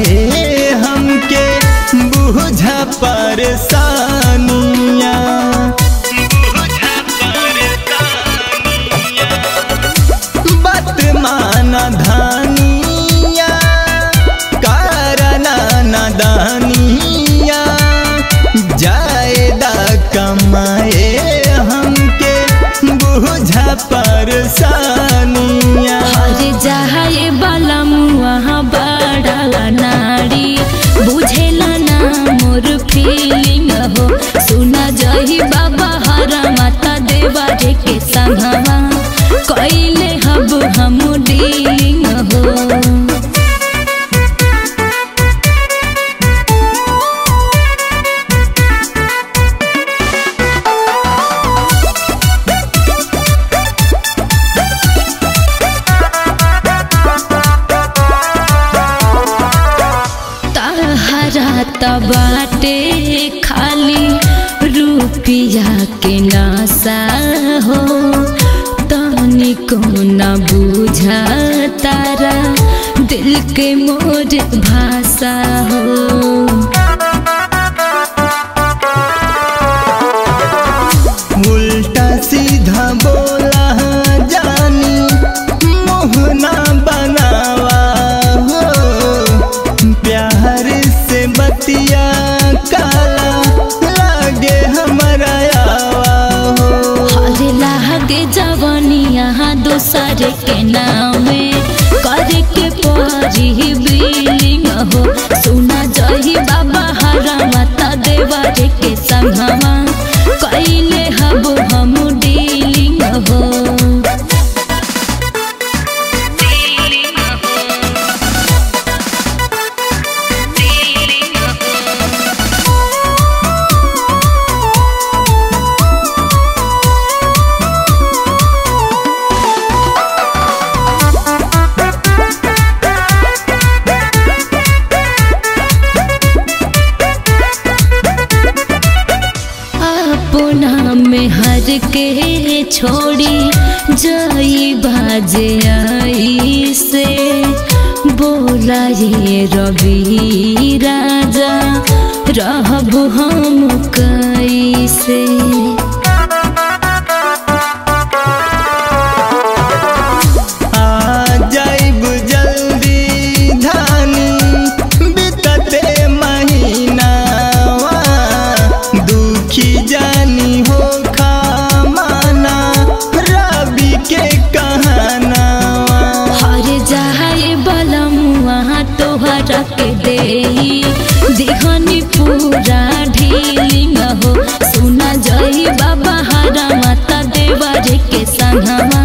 आए हमके बुझा पर बात माना धानिया काराना नादानिया जायदा कमाए हमके बुझा त बाटे खाली रुपिया के नासा हो। तनिको न बुझा तारा, दिल के मोर भाषा हो। दोसर के नामे करे के परी बिलिंग हो अपना में हर के छोड़ी, जाई बाजे आई से। बोला ये रवि राजा, रहब हम कैसे पूरा ढीली न हो। सुना जई बाबा हरा माता देवर के संगवा